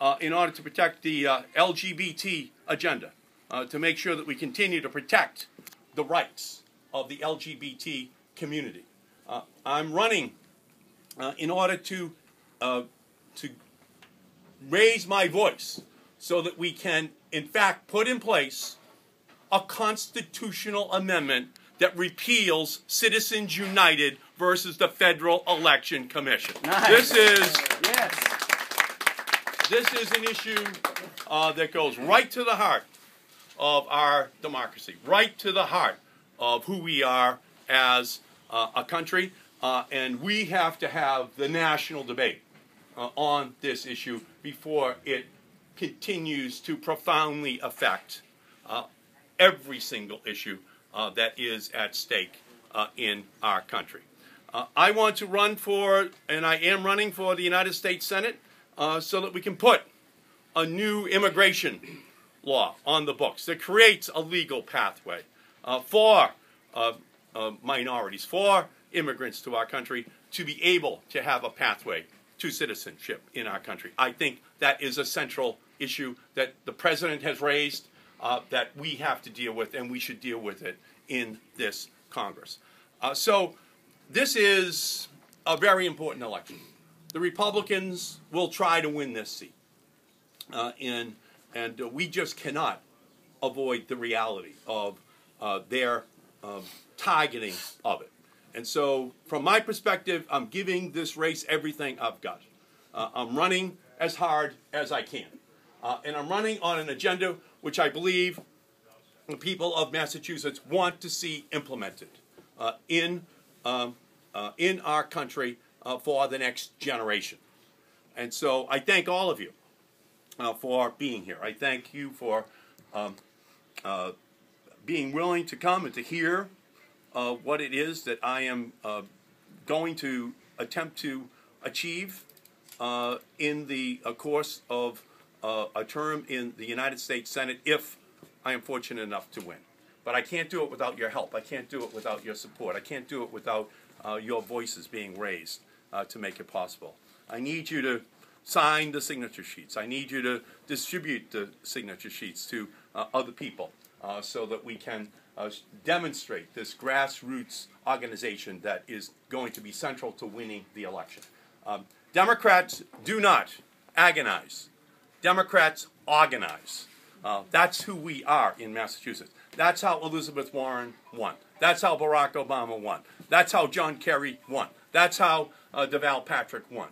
uh, in order to protect the uh, LGBT agenda, uh, to make sure that we continue to protect the rights of the LGBT community. Uh, I'm running uh, in order to uh, to raise my voice so that we can, in fact, put in place a constitutional amendment that repeals Citizens United versus the Federal Election Commission. Nice. This is Yes. This is an issue uh, that goes right to the heart of our democracy, right to the heart of who we are as uh, a country, uh, and we have to have the national debate uh, on this issue before it continues to profoundly affect uh, every single issue uh, that is at stake in our country. I want to run for, and I am running for the United States Senate uh, so that we can put a new immigration law on the books that creates a legal pathway uh, for uh, uh, minorities, for immigrants to our country to be able to have a pathway to citizenship in our country. I think that is a central issue that the president has raised uh, that we have to deal with, and we should deal with it in this Congress. Uh, so, this is a very important election. The Republicans will try to win this seat, uh, and and uh, we just cannot avoid the reality of uh, their um, targeting of it. And so, from my perspective, I'm giving this race everything I've got. Uh, I'm running as hard as I can. Uh, and I'm running on an agenda which I believe the people of Massachusetts want to see implemented uh, in, um, in our country uh, for the next generation. And so I thank all of you uh, for being here. I thank you for um, uh, being willing to come and to hear uh, what it is that I am uh, going to attempt to achieve uh, in the course of a term in the United States Senate if I am fortunate enough to win. But I can't do it without your help. I can't do it without your support. I can't do it without uh, your voices being raised uh, to make it possible. I need you to sign the signature sheets. I need you to distribute the signature sheets to uh, other people uh, so that we can uh, demonstrate this grassroots organization that is going to be central to winning the election. Um, Democrats do not agonize. Democrats organize. Uh, that's who we are in Massachusetts. That's how Elizabeth Warren won. That's how Barack Obama won. That's how John Kerry won. That's how uh, Deval Patrick won.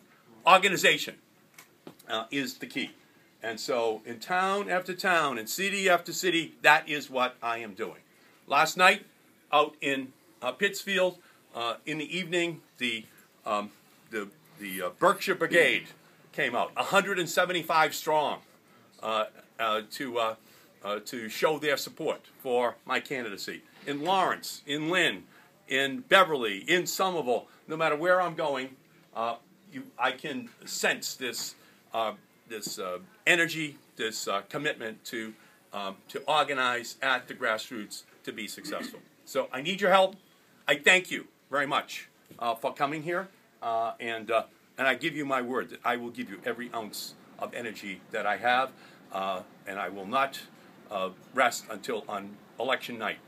Organization uh, is the key. And so, in town after town, in city after city, that is what I am doing. Last night, out in uh, Pittsfield, uh, in the evening, the um, the the uh, Berkshire Brigade came out, 175 strong, uh, to to show their support for my candidacy. In Lawrence, in Lynn, in Beverly, in Somerville, no matter where I'm going, uh, you, I can sense this uh, this uh, energy, this uh, commitment to um, to organize at the grassroots to be successful. So I need your help. I thank you very much uh, for coming here, uh, and and I give you my word that I will give you every ounce of energy that I have, and I will not rest until on election night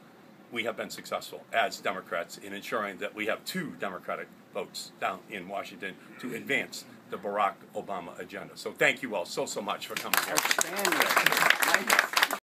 we have been successful as Democrats in ensuring that we have two Democratic votes down in Washington to advance the Barack Obama agenda. So thank you all so so much for coming here.